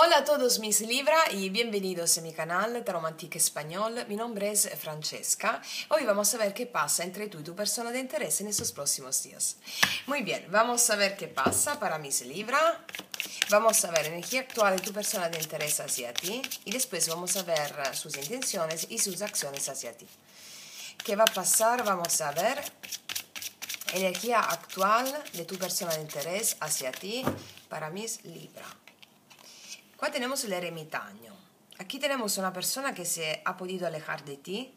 Hola a todos mis Libra y bienvenidos a mi canal Taromantic Español. Mi nombre es Francesca. Hoy vamos a ver qué pasa entre tú y tu persona de interés en estos próximos días. Muy bien, vamos a ver qué pasa para mis Libra. Vamos a ver energía actual de tu persona de interés hacia ti y después vamos a ver sus intenciones y sus acciones hacia ti. ¿Qué va a pasar? Vamos a ver energía actual de tu persona de interés hacia ti para mis Libra. Qua tenemos el. Aquí tenemos una persona que se ha podido alejar de ti,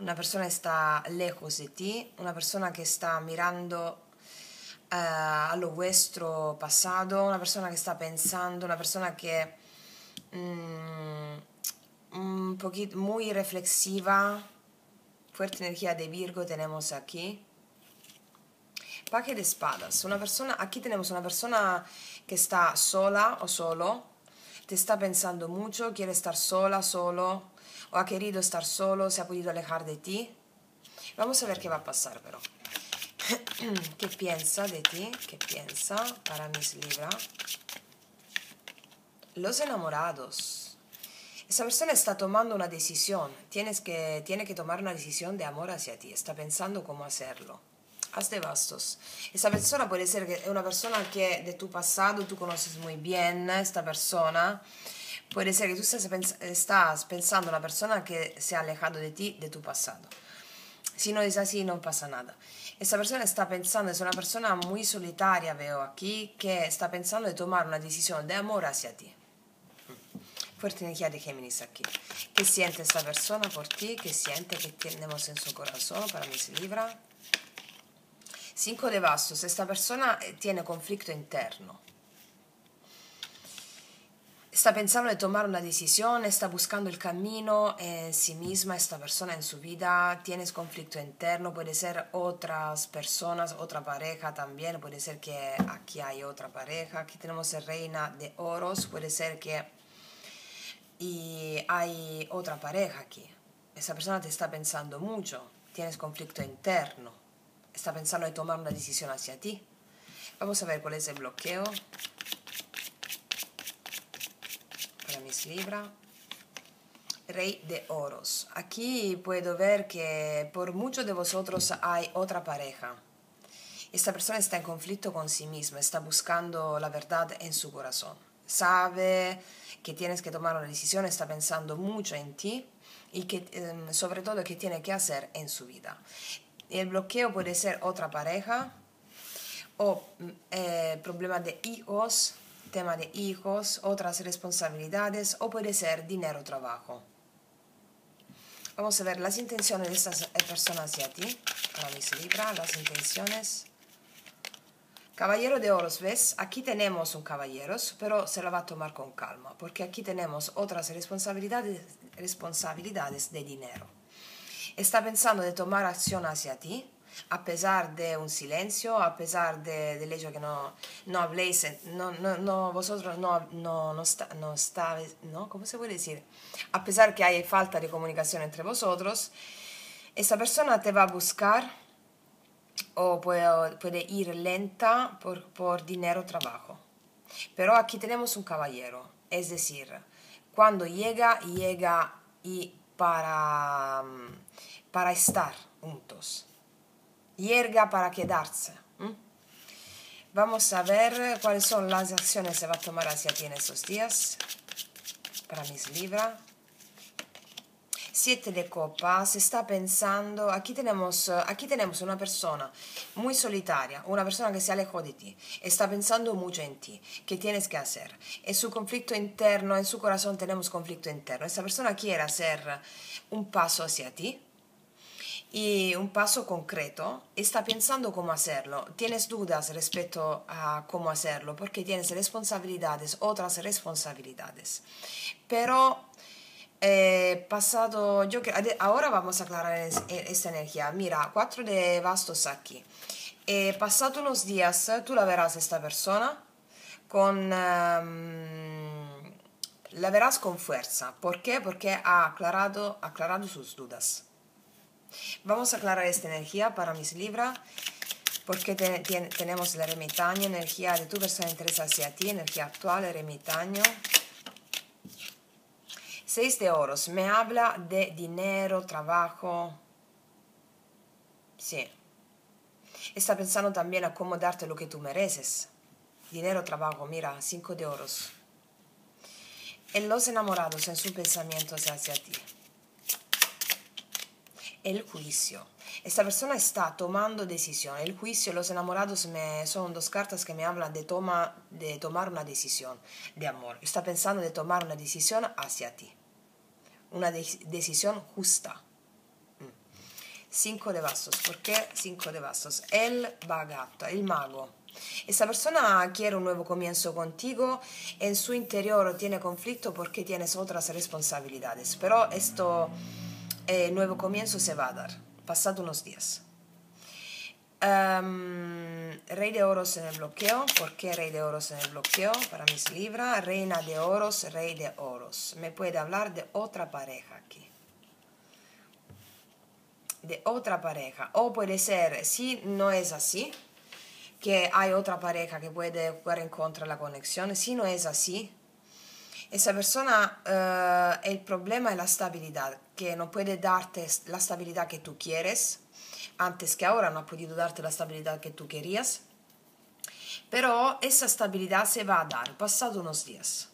una persona que está lejos de ti, una persona que está mirando uh, a lo vuestro pasado, una persona que está pensando, una persona que um, un poquito muy reflexiva, fuerte energía de Virgo tenemos aquí. Paje de espadas, una persona, aquí tenemos una persona que está sola o solo, te está pensando mucho, quiere estar sola, solo, o ha querido estar solo, se ha podido alejar de ti. Vamos a ver qué va a pasar, pero. ¿Qué piensa de ti? ¿Qué piensa para mis Libra? Los enamorados. Esa persona está tomando una decisión. Tienes que, tiene que tomar una decisión de amor hacia ti. Está pensando cómo hacerlo. De bastos. Esa persona puede ser que una persona que de tu pasado tú conoces muy bien, esta persona. Puede ser que tú estás, estás pensando una persona que se ha alejado de ti, de tu pasado. Si no es así, no pasa nada. Esa persona está pensando, es una persona muy solitaria, veo aquí, que está pensando de tomar una decisión de amor hacia ti. Fuerte energía de Géminis aquí. ¿Qué siente esta persona por ti? ¿Qué siente que tenemos en su corazón para mis Libra? Cinco de bastos, esta persona eh, tiene conflicto interno. Está pensando de tomar una decisión, está buscando el camino en sí misma, esta persona en su vida, tienes conflicto interno, puede ser otras personas, otra pareja también, puede ser que aquí hay otra pareja, aquí tenemos el reina de oros, puede ser que hay otra pareja aquí. Esa persona te está pensando mucho, tienes conflicto interno está pensando en tomar una decisión hacia ti. Vamos a ver cuál es el bloqueo para mis Libra. Rey de oros. Aquí puedo ver que por muchos de vosotros hay otra pareja. Esta persona está en conflicto con sí misma, está buscando la verdad en su corazón. Sabe que tienes que tomar una decisión, está pensando mucho en ti y que em, sobre todo qué tiene que hacer en su vida. El bloqueo puede ser otra pareja o eh, problema de hijos, tema de hijos, otras responsabilidades o puede ser dinero, trabajo. Vamos a ver las intenciones de estas personas hacia ti, para mis Libra, las intenciones. Caballero de oros, ¿ves? Aquí tenemos un caballero, pero se la va a tomar con calma, porque aquí tenemos otras responsabilidades, responsabilidades de dinero está pensando de tomar acción hacia ti, a pesar de un silencio, a pesar de, del hecho que no, no habléis, no, no, vosotros no, no, no, está, no estáis, ¿no? ¿Cómo se puede decir? A pesar que hay falta de comunicación entre vosotros, esa persona te va a buscar o puede, puede ir lenta por, por dinero trabajo. Pero aquí tenemos un caballero, es decir, cuando llega, llega y para, para estar juntos. Llega para quedarse. Vamos a ver cuáles son las acciones que va a tomar hacia ti en estos días. Para mis Libra. Siete de copas, está pensando, aquí tenemos, aquí tenemos una persona muy solitaria, una persona que se alejó de ti, está pensando mucho en ti, qué tienes que hacer. En su conflicto interno, en su corazón tenemos conflicto interno. Esta persona quiere hacer un paso hacia ti, y un paso concreto, está pensando cómo hacerlo. Tienes dudas respecto a cómo hacerlo porque tienes responsabilidades, otras responsabilidades. Pero eh, pasado, yo ahora vamos a aclarar esta energía. Mira, cuatro de bastos aquí. Eh, pasado unos días, tú la verás esta persona con... Em, la verás con fuerza. ¿Por qué? Porque ha aclarado, aclarado sus dudas. Vamos a aclarar esta energía para mis Libra, porque tenemos el ermitaño, energía de tu persona interesa hacia ti, energía actual, ermitaño. Seis de oros me habla de dinero, trabajo. Sí. Está pensando también a cómo lo que tú mereces. Dinero, trabajo, mira, cinco de oros. En los enamorados en su pensamiento hacia ti. El juicio. Esta persona está tomando decisión. El juicio, los enamorados me, son dos cartas que me hablan de, toma, de tomar una decisión de amor. Está pensando de tomar una decisión hacia ti. Una decisión justa. Mm. Cinco de bastos. ¿Por qué cinco de bastos? El bagato, el mago. Esta persona quiere un nuevo comienzo contigo, en su interior tiene conflicto porque tienes otras responsabilidades, pero esto eh, nuevo comienzo se va a dar, pasado unos días. Em, rey de oros en el bloqueo. ¿Por qué rey de oros en el bloqueo? Para mis libras. Reina de oros, rey de oros. Me puede hablar de otra pareja aquí. De otra pareja. O puede ser, si no es así, que hay otra pareja que puede jugar en contra de la conexión. Si no es así, esa persona, eh, el problema es la estabilidad, que no puede darte la estabilidad que tú quieres, antes que ahora no ha podido darte la estabilidad que tú querías, pero esa estabilidad se va a dar pasado unos días.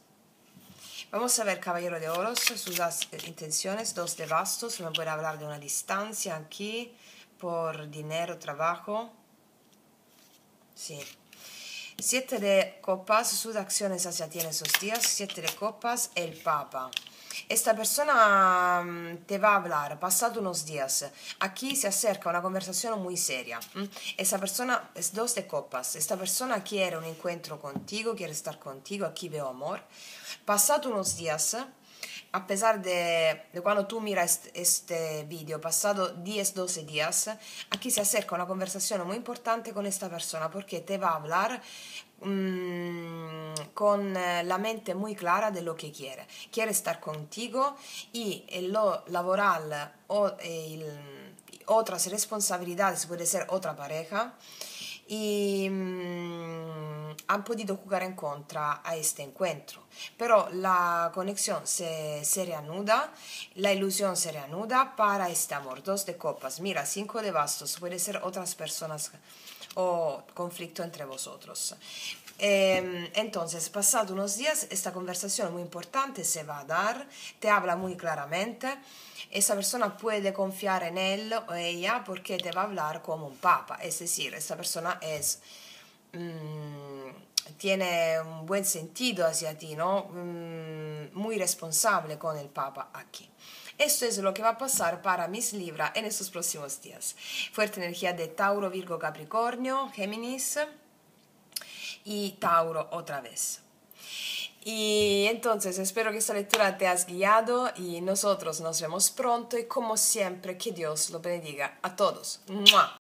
Vamos a ver Caballero de Oros, sus intenciones, dos de bastos, me puede hablar de una distancia aquí, por dinero, trabajo. Sí. Siete de copas, sus acciones hacia ti en esos días. Siete de copas, el Papa. Esta persona mm, te va a hablar pasado unos días. Aquí se acerca una conversación muy seria. Esa persona es dos de copas. Esta persona quiere un encuentro contigo, quiere estar contigo. Aquí veo amor. Pasado unos días, a pesar de, cuando tú miras este, vídeo, pasado 10, 12 días, aquí se acerca una conversación muy importante con esta persona porque te va a hablar mm, con la mente muy clara de lo que quiere. Quiere estar contigo en lo laboral o otras responsabilidades, puede ser otra pareja, y mm, han podido jugar en contra a este encuentro. Pero la conexión se, se, reanuda, la ilusión se reanuda para este amor. Dos de copas, mira, cinco de bastos, puede ser otras personas o conflicto entre vosotros. Eh, entonces, pasado unos días, esta conversación muy importante se va a dar, te habla muy claramente, esa persona puede confiar en él o ella porque te va a hablar como un papa, es decir, esta persona es... Mmm, tiene un buen sentido hacia ti, ¿no? Mm, muy responsable con el Papa aquí. Esto es lo que va a pasar para mis Libra en estos próximos días. Fuerte energía de Tauro, Virgo, Capricornio, Géminis y Tauro otra vez. Y entonces espero que esta lectura te has guiado y nosotros nos vemos pronto y como siempre que Dios lo bendiga a todos.